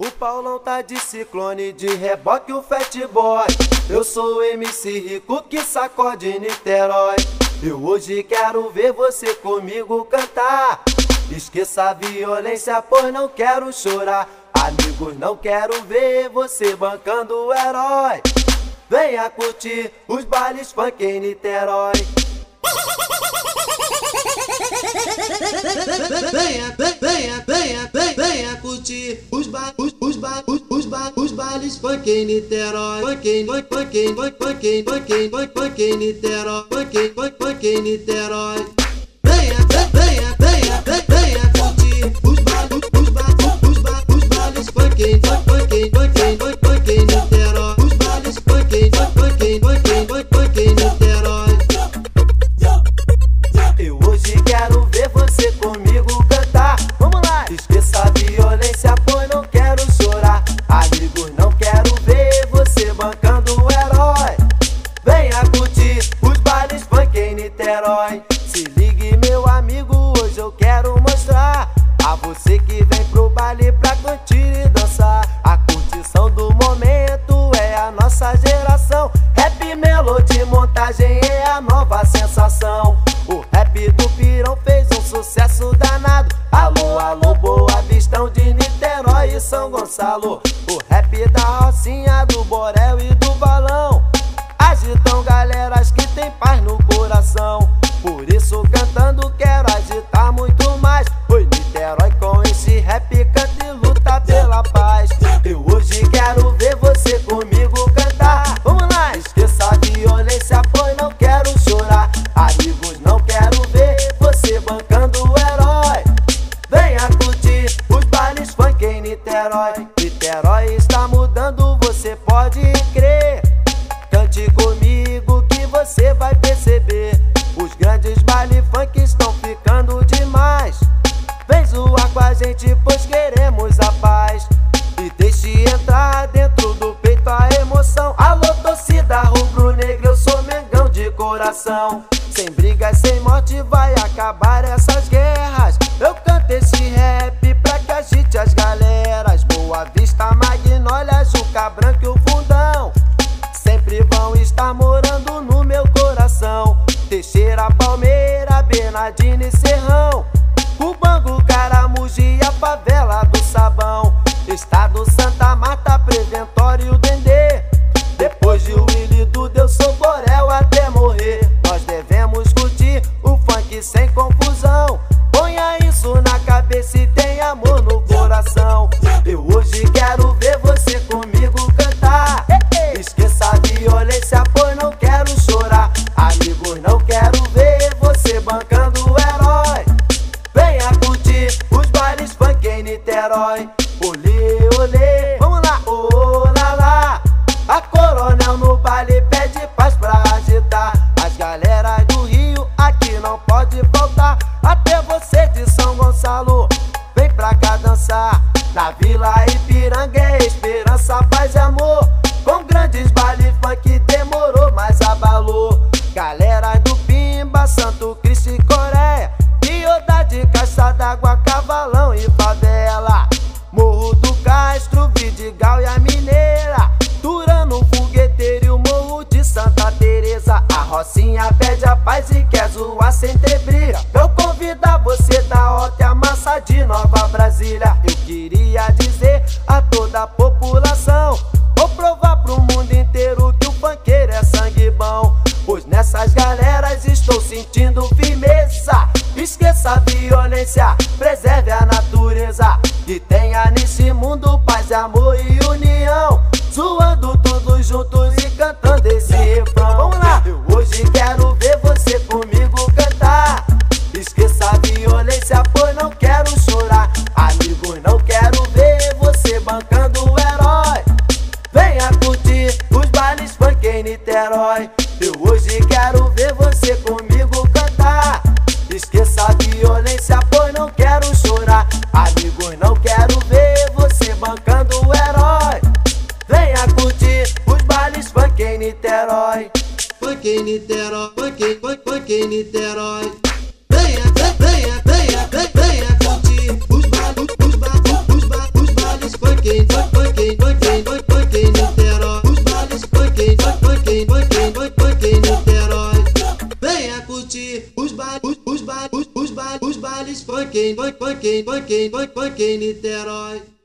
O Paulão tá de ciclone, de reboque o fat boy. Eu sou o MC rico que sacode Niterói. Eu hoje quero ver você comigo cantar. Esqueça a violência, pois não quero chorar. Amigos, não quero ver você bancando o herói. Venha curtir os bailes funk em Niterói. Venha, venha, venha, venha, venha curtir os ba, funk, funk em, funk em, funk, funk em Niterói. Funk em, funk, funk em Niterói. Venha, venha, venha, venha, venha Niterói. Se ligue, meu amigo, hoje eu quero mostrar a você que vem pro baile pra curtir e dançar. A curtição do momento é a nossa geração. Rap, melody, montagem é a nova sensação. O rap do Pirão fez um sucesso danado. Alô, alô, boa vistão de Niterói e São Gonçalo. O rap da Niterói. Niterói está mudando, você pode crer. Cante comigo que você vai perceber. Os grandes baile funk estão ficando demais. Vem zoar com a gente, pois queremos a paz. E deixe entrar dentro do peito a emoção. Alô, torcida rubro-negra, eu sou mengão de coração. Sem brigas, sem morte, vai acabar essas guerras. Teixeira, Palmeira, Bernardino e Serrão. Cubango, Caramuji e a favela do Sabão. Estado Santa Marta, Preventório o Dendê. Depois de Gonçalo, vem pra cá dançar. Na Vila Ipiranga é esperança, paz e amor. Com grandes baile funk demorou, mas abalou. Galera do Pimba, Santo Cristo e Coreia. Iodade, Caixa d'Água, preserve a natureza. E tenha nesse mundo paz, amor e união. Zoando todos juntos e cantando esse refrão. Vamos lá! Eu hoje quero ver você comigo cantar. Esqueça a violência, pois não quero chorar. Amigos, não quero ver você bancando o herói. Venha curtir os bailes funk em Niterói. Eu hoje quero ver você comigo cantar. Esqueça a violência, chorar. Amigos, não quero ver você bancando o herói. Venha curtir os bailes funk em Niterói. Funk em Niterói, funk, funk, funk em Niterói. Venha, venha, venha, venha, funk em funk funk em Niterói.